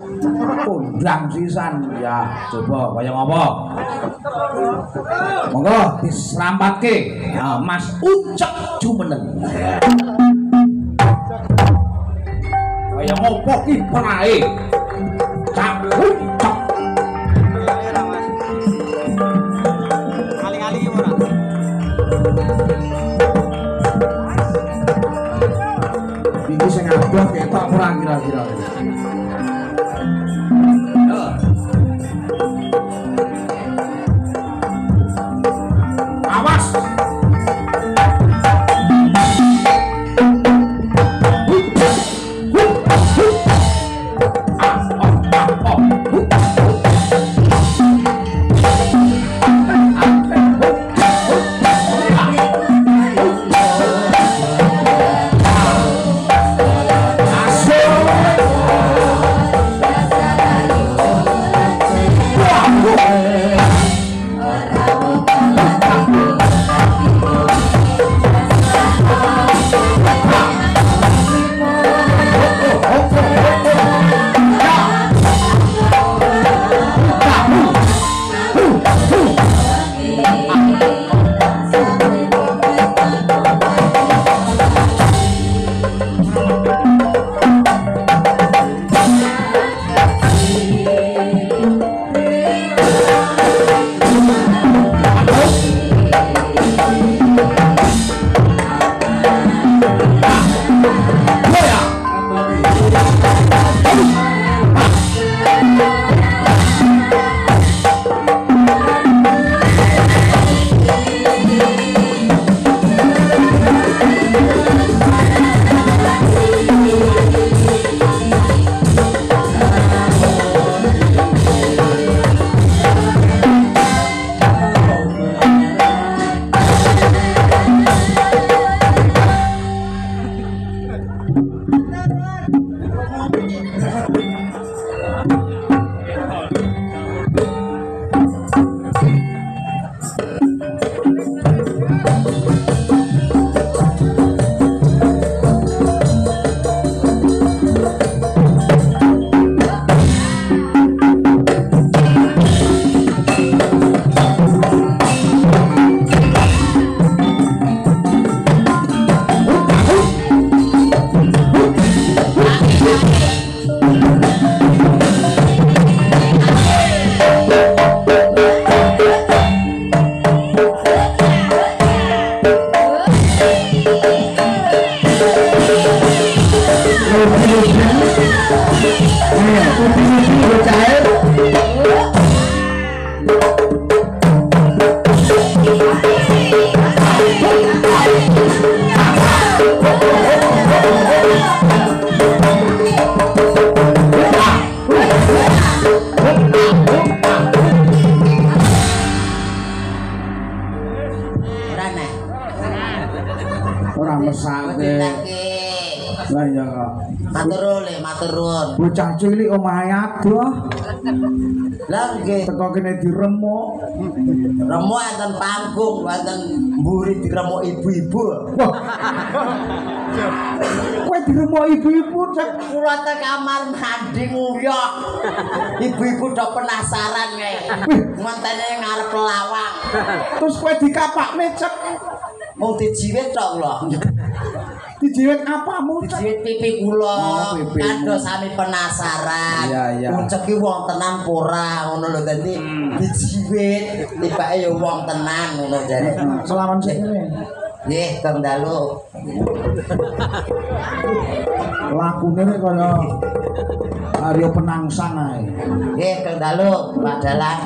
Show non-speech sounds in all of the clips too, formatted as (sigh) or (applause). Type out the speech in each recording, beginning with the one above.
Kondang sisan. Ya coba kaya apa Monggo diserampatke ya Mas Ucek Jumeneng. Kaya ngopo ki prae Cak Ucek. Kali-kali ora. Iki sing abah ketok ora kira-kira Yo. Ora lah ya kok Matur le, matur nuwun. bocah cilik omahe adoh Lah nggih, teko kene diremuk remo enten panggung, enten mburi diremuk ibu-ibu. kowe diremuk ibu-ibu cek Kula kamar mandi nguyok. Ibu-ibu do penasaran kae. Ngontene ngarep lawang. terus kowe dikapakne cek Mung dijiwit tok lho. Dijiwit apamu cek Dijiwit pipi kula. Oh, pipimu. Kado sami penasaran. Iya, iya. Ucek ki wong tenan pora ngono lho dadi dijiwit tibake ya wong tenan ngono jare. selawan sik kene Nggih, Kang Dalu. lakune kaya Aryo penangsang ae Nggih, Kang Dalu, Pak Dalang.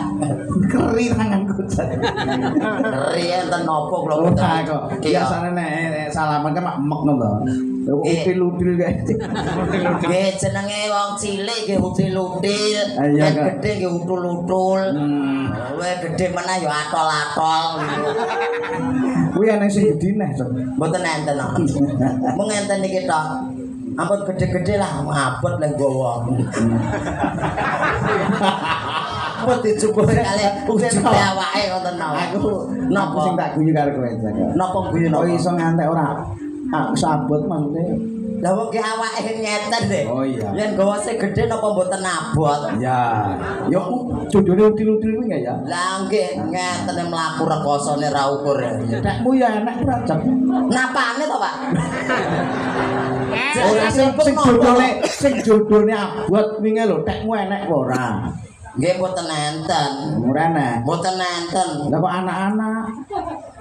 keri tanganku cek Ngeri enten napa kula kok biasane nek nek salaman kan mak mek ngono lho. Util-util kae. (laughs) Nggih, jenenge wong cilik nggih util-util. Iya, Yen Kak. gedhe nggih utul-utul. Hmm. Luwe gedhe meneh ya atol-atol. Kuwi ana sing gedhi neh. Mboten enten. Mung enten iki tok. Ampun gede-gede lah ngabot lek gowo. Apa dicukup kali ujung awake ngoten no. Aku napa sing tak guyu karo kowe, napa guyu napa? iso ngantek ora sabut maksudnya Lah wong ki awake ngeten deh. Oh, iya. Yen gawa sing gedhe napa mboten abot? Ya, yo jodone util-util kuwi ya? Lah nggih ngeten mlaku rekosane ra ukur. Tekmu ya enak ora jam. Napane to, Pak? (laughs) Ora sing sing jodone sing jodone abot wingi lho tekmu enak apa ora? Nggih mboten enten. Ora enak. Mboten enten. Lah kok anak-anak?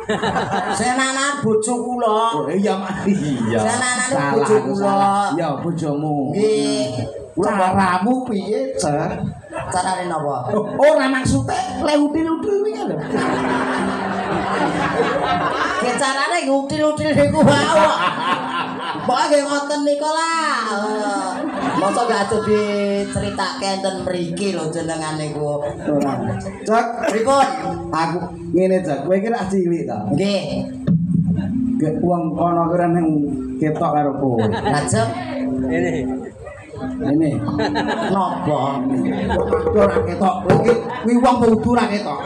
(laughs) Saya anak bojo kula. Oh iya mak iya. Salah, bojo aku kula. salah. Ya bojomu. Nggih. Caramu piye, Cek? Carane napa? Oh, ora maksude le util-util wingi lho. Ki carane ngutil-util niku wae. Nggih ngoten nika lah. Masa gak atuh diceritake enten mriki lho jenengan niku. Ora. Cek, Pripun? aku ngene Cek, kowe iki ra cilik ta. Nggih. Gek wong kono kira ning ketok karo kowe. Lajeng Ini. napa? Ora ketok. Iki kuwi wong kudu ra ketok.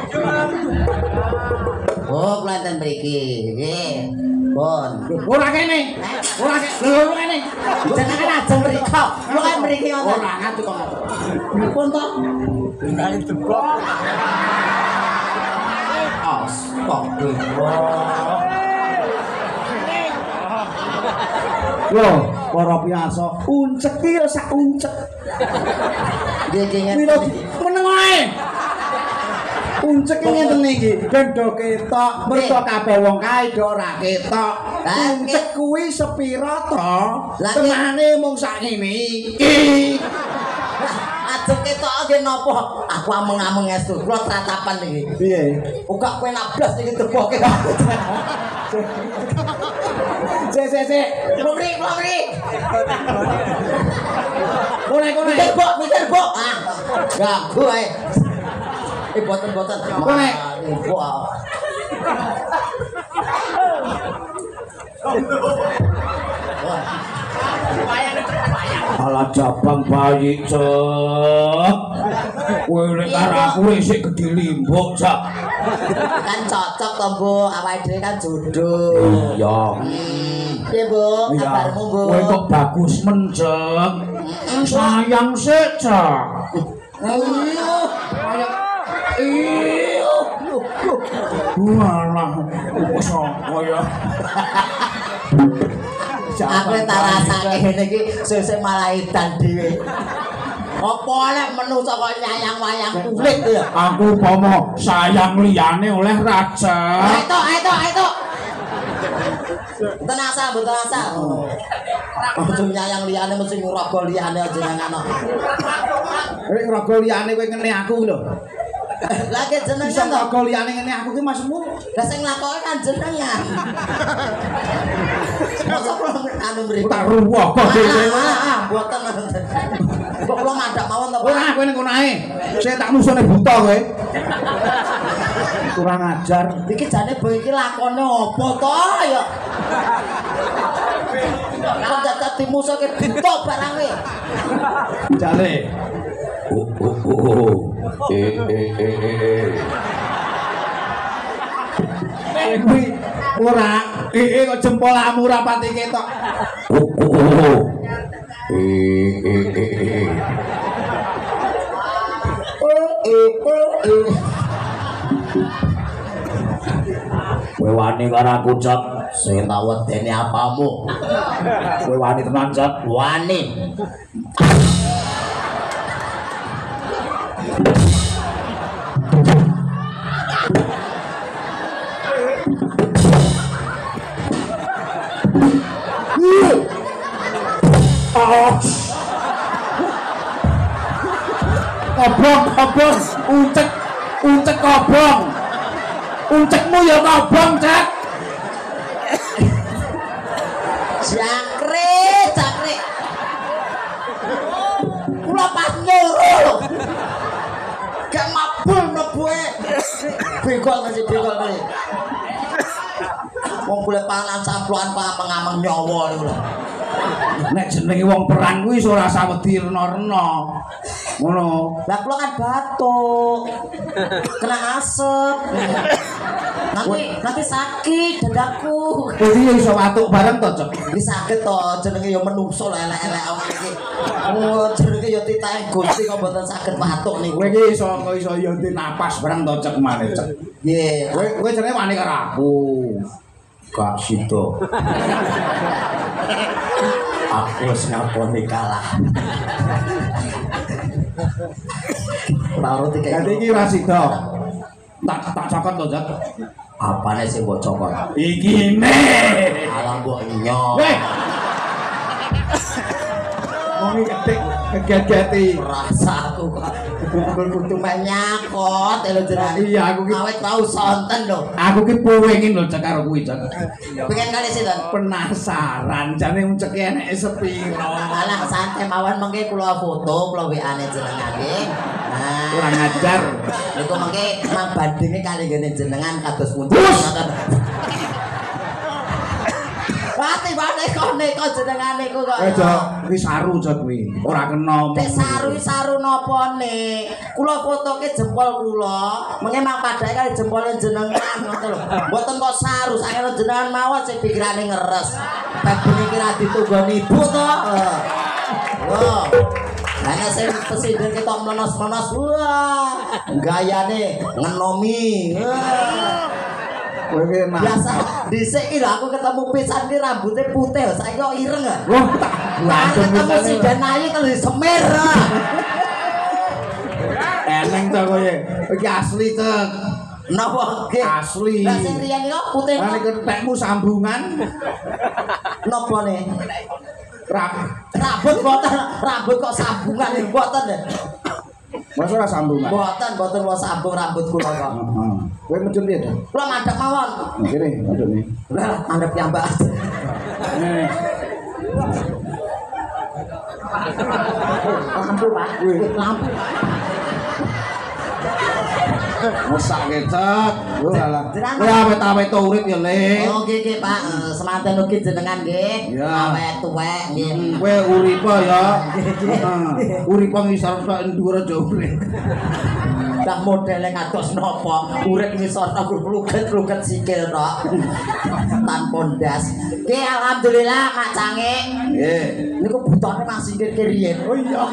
Oh, kula enten mriki. Nggih. Pun. Ora kene. Ora kene. Lho kene. Jenengan ajeng mriko. Kula kan mriki ngoten. Ora ngatu kok. Pripun to? Astagfirullah. Lho, para piyasa, ya sak uncek. Nggih nggih Mira ngeten. iki ben do ketok, mergo kabeh wong kae do ora ketok. Lah, Uncek kuwi sepira to? Temane mung sak ngene iki. Ajeng ketok nggih napa? Aku ameng-ameng estu. Kula tratapan iki. Piye? Uga kowe nablas iki deboke. (laughs) Sik sik sik. Plumri, plumri. Kone kone. Mikir bok, mikir bok. Ah. Ganggu ae. Eh boten boten. Ibu ah. Ala jabang bayi cek. Kowe nek karo aku isik gedhe limbuk cak. Kan cocok to, Bu. Awake dhewe kan jodoh. Iya. Hmm. Piye, Bu? Kabarmu, Bu? Kowe kok bagus men. Sayang sik cak. Iya. Walah, kok sapa ya? Aku tak rasake ngene iki sesuk malah edan dhewe. Apa oleh menungso kok nyayang wayang kulit ya? Aku umpama sayang liyane oleh raja. Ayo tok, ayo tok, ayo tok. Mboten asal, mboten asal. Ojo nyayang liyane mesti nguraga liyane aja nang Rek raga liyane kowe ngene aku lho. Lagi Bisa jenengan to. raga liyane ngene aku ki maksudmu Lah sing nglakoke kan jenengan. Masa kula anu mriki. tak ruwah kok Ah, dhewe. ah, ah, Mboten. Kok kula mandhak mawon to? Ora kowe ning kono ae. Saya tak musone buta kowe. Kurang ajar. Iki jane boy iki lakone apa to ya? Kok dadak dimusuhke buta barange. Jale. Oh oh oh. Eh eh eh eh. Eh kuwi ora eh eh kok jempolamu ora pati ketok. Oh oh oh. Eh eh eh eh. Oh eh oh eh. Kowe wani karo aku, Cok. Sing tak wedeni apamu? Kowe wani tenan, Cok. Wani. Kobong, kobong, uncek, uncek kobong. Uncekmu ya kobong, Cak. Begol masih begol masih. Wong kule panan sampluan pak mengameng nyawa niku lho. Nek jenenge wong perang kuwi ora sawedi rena-rena. Ngono. Lah kula kan batuk. Kena asap. Nanti nanti sakit dadaku. Kowe iki iso watuk bareng to, Cok. Iki sakit to jenenge ya menungso lah elek-elek awake iki. Oh, jenenge ya titahe Gusti kok mboten sakit batuk niku. Kowe iki iso kok iso ya ndi napas bareng to, Cok, maneh, Cok. Nggih. Kowe kowe jenenge wani karo aku. Gak sida. (laughs) Aku wis ngaponi kalah. Taruh tiga Dadi iki ora sida. Tak tak cokot to, Cok. Apane sing mbok cokot? Iki ne. Alah mbok nyok. Weh. Wong iki ketik kegegeti. Rasa aku kok kudu menyakot lho jenengan. Iya, aku ki Awet mau sonten lho. aku ki pengin lho Cok karo kuwi, Cok. Pengen kali sinten? Penasaran jane unceke eneke sepiro. Alah santai mawon mengke kula foto kula WA-ne jenengan nggih. Nah, Kurang ajar. niku mengke mang bandinge kali ngene jenengan kados pundi Pati bane kone kok jenengan niku kok. Eh, Cok, kuwi saru, Cok kuwi. Ora kena. Nek saru saru napa ne? Kula fotoke jempol kula, mengke mang padake kali jempole jenengan ngoten lho. Mboten kok saru, sakjane jenengan mawon sing pikirane ngeres. Pebune kira ditunggoni ibu to. Wah. Ana sing presiden ketok menos-menos, wah, gayane ngenomi. Wah. Kowe ki. Biasa dhisik iki lho aku ketemu pisan ki rambutnya putih, saiki kok ireng ah. Wah, tak ganteng ketemu si. Danayi kalau semir. ah. Eneng to kowe. Iki asli, Cok. Napa ge? Asli. Lah sing riyen iki putih Lah nek tekmu sambungan napa ne? Rambut boten, rambut kok sambungan boten. Masa ora sambungan. Boten, boten kok sambung rambut kula kok. Kowe medun piye, Cok? Kula mandek mawon. Kene, medun nih. Lah mandek piyambak. Nih. Lampu, Pak. Lampu. Mosak kecet. Lho alah. Kowe awet-awet urip ya, Le. Oh, nggih nggih, Pak. Eh, Semanten ugi jenengan nggih. Ya. Awet tuwek nggih. Hmm, Kowe uripe ya. Heeh. Uripe ngisor sak dhuwur aja urip. (laughs) Dah modele kados napa? Urip tak luget-luget sikil tok. Tanpa ndas. Nggih, alhamdulillah Cange. Nggih. Niku butane masih kir riyen. Oh iya.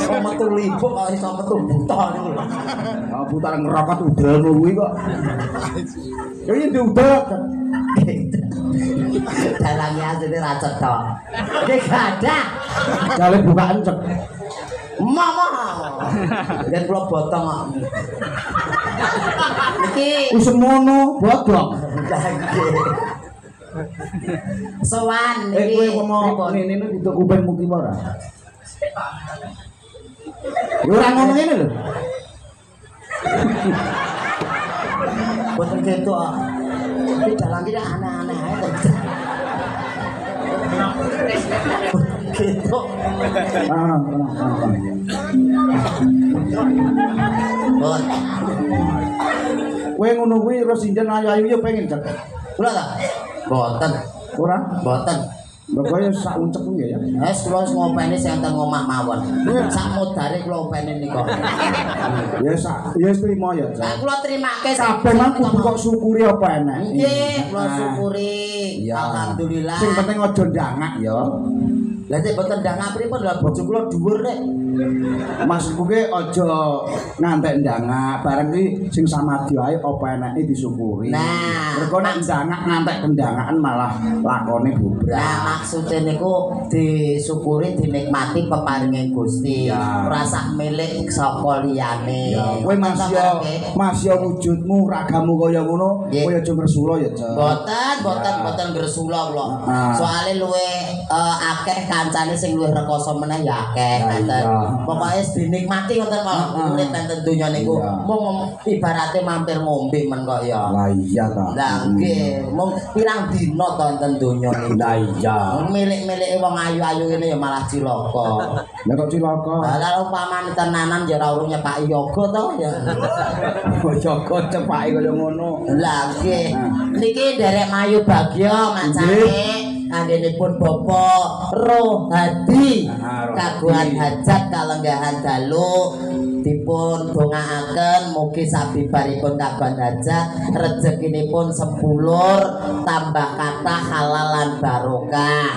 Iso metu libuk kok iso metu buta niku lho. Ah putar ngerokot udel kuwi kok. Ya iki diudel. Dalange asline ra cetha. Nggih gadah. Kali bukaan cek. Mama. Dan kula botong kok. Niki Wis nggih. Sowan Eh niki. kowe mau pripun? ngene iki dituk kuben mungkin ora? Ya ora ngono ngene lho. Boten ah. Tapi dalam kita aneh-aneh aja. to. Gitu. Kowe ngono kuwi terus sinjen ayu-ayu ya pengen cek. Kula ta? Boten. Ora? Boten. Lah kowe sak uncek ya. Wes kula wis ngopeni sing enten omah mawon. Sak modare kula openi nika. Ya sak ya wis trimo ya. Lah kula terimake Kabeh mah kudu kok syukuri apa enek. Nggih, kula syukuri. Alhamdulillah. Sing penting aja ndangak ya. Lah sik boten ndang pripun lha bojo kula dhuwur rek. Maksudku ki aja ngantek ndangak, bareng ki sing samadhi ae apa eneke disyukuri. Nah, mergo nek ndangak ngantek kendangaan malah lakone Nah, bubrah. maksudnya niku disyukuri dinikmati peparinge Gusti. Ya. Ora sak milik saka liyane. Ya, kowe masih yo wujudmu ragamu kaya ngono, kowe aja ngresula ya, Cek. Boten, boten, Ya. boten gresula kula. Ah. Soale luwe eh, akeh kancane sing luwih rekoso meneh ya akeh ngoten. iya. Pokoke dinikmati ngoten ah. urip enten donya niku. Mung ibarate mampir ngombe men kok ya. Lah iya ta. Lah nggih, mung pirang dina to enten donya niku. Lah iya. Milik-milike wong ayu-ayu ngene ya malah cilaka. Lah kok cilaka? Lah umpamane tenanan ya ora urung nyepaki yoga to ya. (laughs) Jaga cepake kaya ngono. Lah nggih. Niki nderek Mayu Bagyo macane anggenipun Bapak Rohadi Ah, Rohadi. kagungan hajat kalenggahan dalu dipun dongaaken mugi sabibaripun kagungan hajat rezekinipun sepulur tambah kata halal lan barokah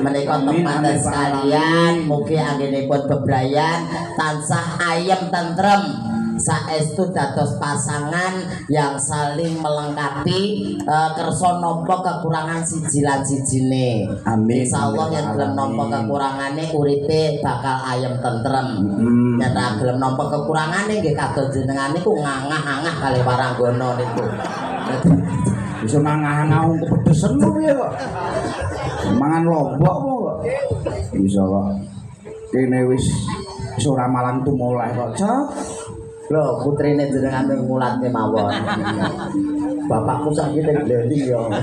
menika Pak. sekalian mugi anggenipun bebrayan tansah ayem tentrem saestu dados pasangan yang saling melengkapi eh, kersa nampa kekurangan siji lan sijine. Amin, insyaallah yang gelem nampa amin. kekurangane uripe bakal ayem tentrem. Hmm. yen ra gelem nampa kekurangane nggih kados jenengan niku ngangah-angah kali waranggana niku. Bisa pedesen lu ya kok mangan lombok kok kok kene wis ora malang tumulai kok cok lho putrine jenengan ngulatke mawon. (laughs) Bapakku sakit gleli yo (laughs)